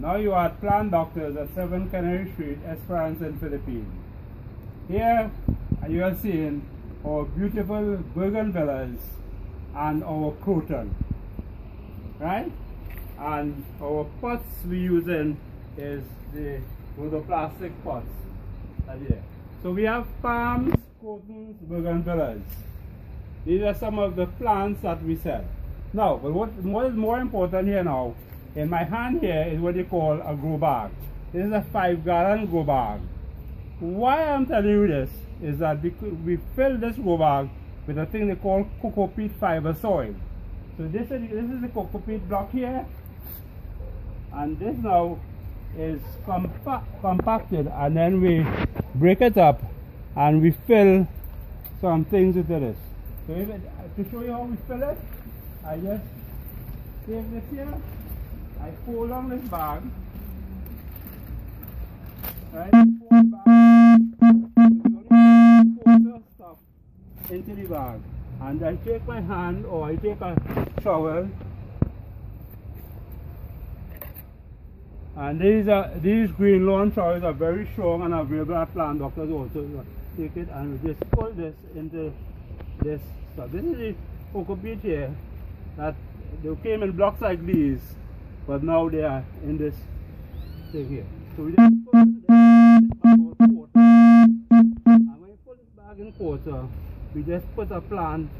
Now you are Plant Doctors at 7 Canary Street, Esperance in Philippines. Here you are seeing our beautiful bougainvilleas and our croton. Right? And our pots we using is the the plastic pots. Here. So we have palms, crotons, bougainvilleas. These are some of the plants that we sell. Now, but what, what is more important here now, in my hand here is what they call a grow bag. This is a five gallon grow bag. Why I'm telling you this is that we, we fill this grow bag with a thing they call cocoa peat fiber soil. So this is, this is the cocoa peat block here. And this now is compa compacted and then we break it up and we fill some things into this. So it, to show you how we fill it, I just take this here, Fold on this bag, right, hmm. fold bag, fold stuff into the bag, and I take my hand or I take a shovel And these are these green lawn trowels are very strong and available at plant doctors also. Take it and just pull this into this stuff. This is the cocoa peat here that they came in blocks like these, but now they are in this thing here. So we just pull quarter. And when you pull bag in quarter, we just put a plant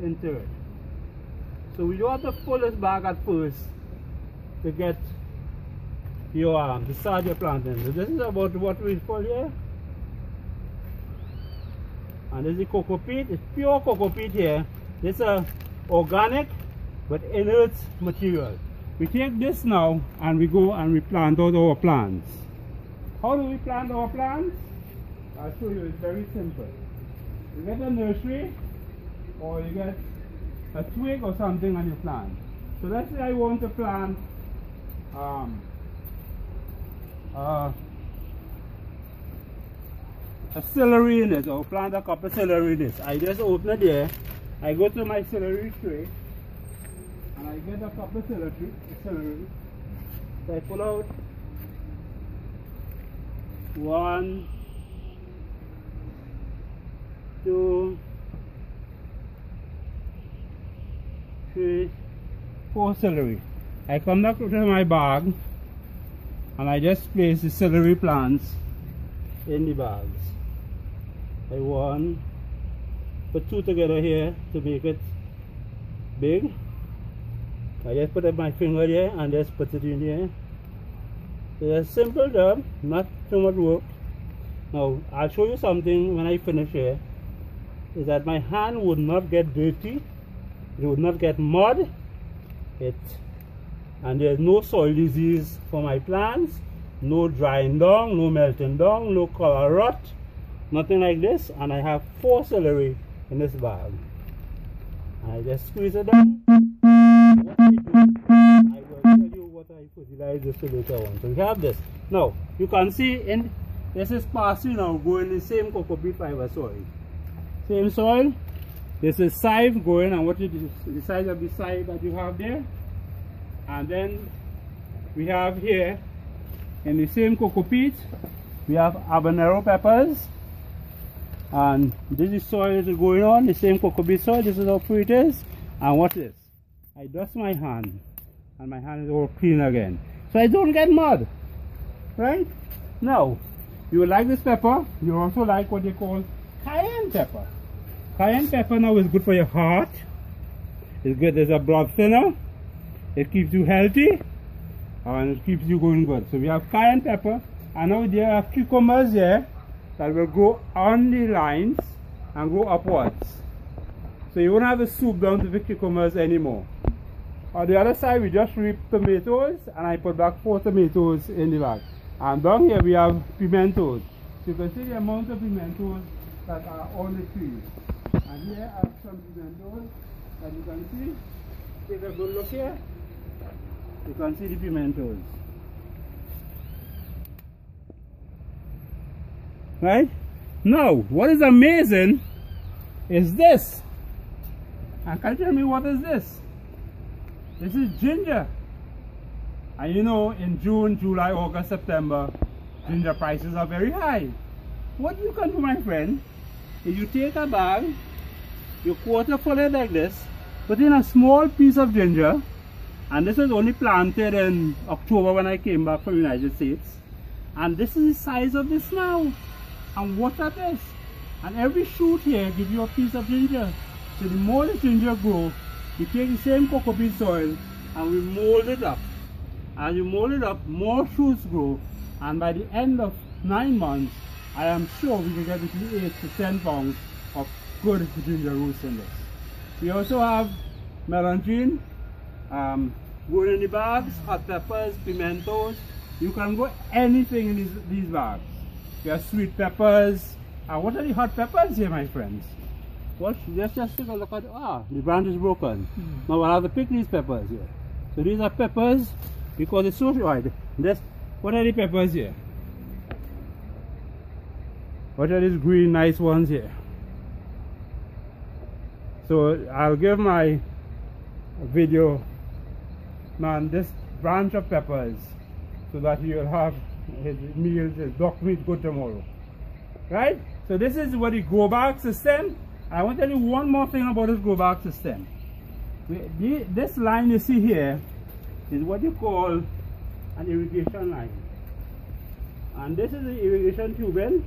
into it. So we don't have to pull this bag at first to get your um, the start your planting. So this is about what we pull here. And this is cocoa peat. It's pure cocoa peat here. This is a organic but inert material. We take this now and we go and we plant out our plants. How do we plant our plants? I'll show you, it's very simple. You get a nursery or you get a twig or something and you plant. So let's say I want to plant um, uh, a celery in it or plant a couple celery in it. I just open it there. I go to my celery tray I get a couple celery, celery. I pull out one, two, three, four celery. I come back to my bag and I just place the celery plants in the bags. I want put two together here to make it big. I just put my finger there and just put it in here. It's a simple job, not too much work. Now I'll show you something when I finish here. Is that my hand would not get dirty, it would not get mud. It and there's no soil disease for my plants no drying down no melting down no collar rot nothing like this and I have four celery in this bag I just squeeze it down I fertilize this later on so we have this. Now you can see in this is parsley now going in the same cocoa peat fiber soil same soil. This is scythe going and what is the size of the scythe that you have there. And then we have here in the same cocoa peat we have habanero peppers. And this is soil is going on the same cocoa peat soil. This is how it is. And what is I dust my hand and my hand is all clean again. So I don't get mud right? Now you like this pepper? You also like what they call cayenne pepper. Cayenne pepper now is good for your heart. It's good as a blood thinner. It keeps you healthy and it keeps you going good. So we have cayenne pepper and now there are cucumbers here that will go on the lines and go upwards. So you won't have a soup down to the cucumbers anymore. On the other side we just reap tomatoes and I put back four tomatoes in the bag. And down here we have pimentos. So you can see the amount of pimentos that are on the trees. And here I have some pimentos that you can see. Take a good look here. You can see the pimentos. Right? Now, what is amazing is this. And can you tell me what is this? This is ginger. And you know, in June, July, August, September, ginger prices are very high. What you can do, my friend, is you take a bag, you quarter full it like this, put in a small piece of ginger, and this was only planted in October when I came back from the United States. And this is the size of this now. And water this. And every shoot here gives you a piece of ginger. So the more the ginger grow, we take the same cocoa bean soil and we mold it up. As you mold it up, more shoots grow. And by the end of nine months, I am sure we can get between 8 to 10 pounds of good ginger roots in this. We also have melongene, um, grown in the bags, hot peppers, pimentos. You can grow anything in these, these bags. We have sweet peppers. And what are the hot peppers here, my friends? What? Let's just take a look at, ah, the branch is broken. Mm. Now we'll have to pick these peppers here. So these are peppers because it's so wide. This, what are the peppers here? What are these green nice ones here? So I'll give my video man this branch of peppers so that you'll have his meals, his duck meat good tomorrow. Right? So this is what the grow bag system. I want to tell you one more thing about this grow bag system. This line you see here is what you call an irrigation line. And this is the irrigation tubing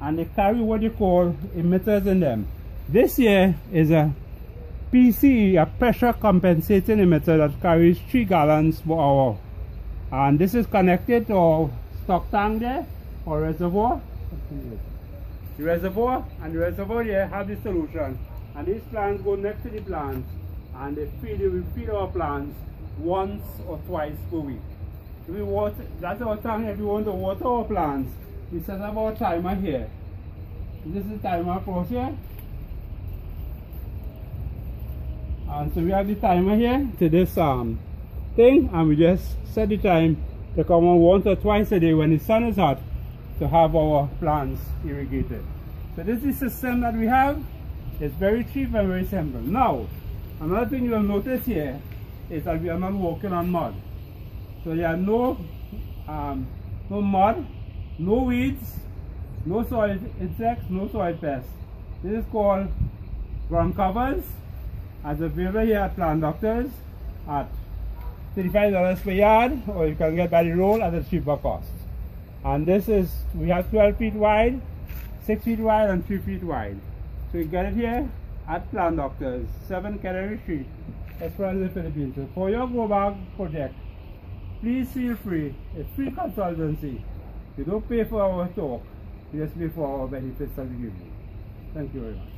and they carry what you call emitters in them. This here is a PCE, a pressure compensating emitter that carries 3 gallons per hour. And this is connected to stock tank there, or reservoir. The reservoir and the reservoir here have the solution. And these plants go next to the plants and they feed, we feed our plants once or twice per week. we water, that's our time if we want to water our plants. We set up our timer here. This is timer across here. And so we have the timer here to this um thing and we just set the time to come on once or twice a day when the sun is hot to have our plants irrigated. So this is the system that we have. It's very cheap and very simple. Now, another thing you'll notice here is that we are not working on mud. So there are no, um, no mud, no weeds, no soil insects, no soil pests. This is called ground covers as available here at Plant Doctors at $35 per yard or you can get by the roll at a cheaper cost. And this is, we have 12 feet wide, 6 feet wide and 3 feet wide. So you get it here at Plant Doctors, 7 Canary Street, Esperance, Philippines. So for your grow bag project, please feel free, a free consultancy. You don't pay for our talk, just pay for our benefits we give you. Thank you very much.